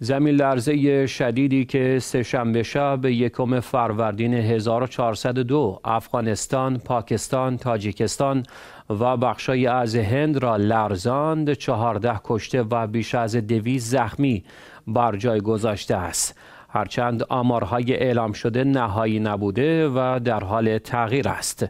زمین لرزه شدیدی که سهشنبه شب یکم فروردین 1402 افغانستان، پاکستان، تاجیکستان و بخشای از هند را لرزاند چهارده کشته و بیش از دویست زخمی بر جای گذاشته است. هرچند آمارهای اعلام شده نهایی نبوده و در حال تغییر است.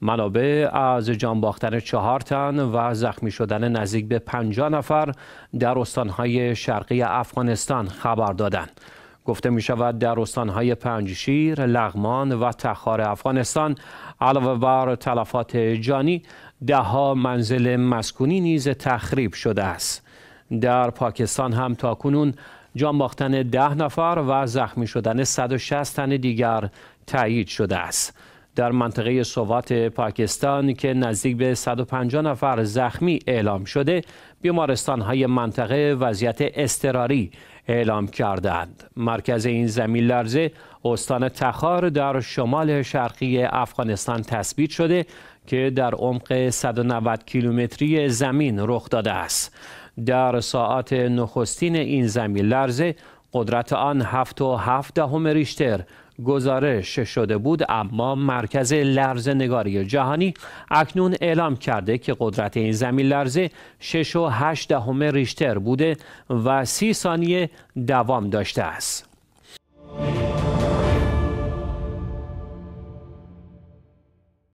منابع از جان باختن چهار تن و زخمی شدن نزدیک به 50 نفر در استانهای شرقی افغانستان خبر دادند. گفته می شود در استانهای پنجشیر، لغمان و تخار افغانستان علاوه بر تلفات جانی دهها منزل مسکونی نیز تخریب شده است. در پاکستان هم تا کنون جان باختن ده نفر و زخمی شدن 160 تن دیگر تایید شده است. در منطقه سوات پاکستان که نزدیک به 150 نفر زخمی اعلام شده بیمارستان های منطقه وضعیت استراری اعلام کردند. مرکز این زمین لرزه استان تخار در شمال شرقی افغانستان تثبیت شده که در عمق 190 کیلومتری زمین رخ داده است. در ساعت نخستین این زمین لرزه قدرت آن هفت و هفت دهم ریشتر گزارش شده بود اما مرکز لرزه نگاری جهانی اکنون اعلام کرده که قدرت این زمین لرزه 6 و 8 دهم ریشتر بوده و سی ثانیه دوام داشته است.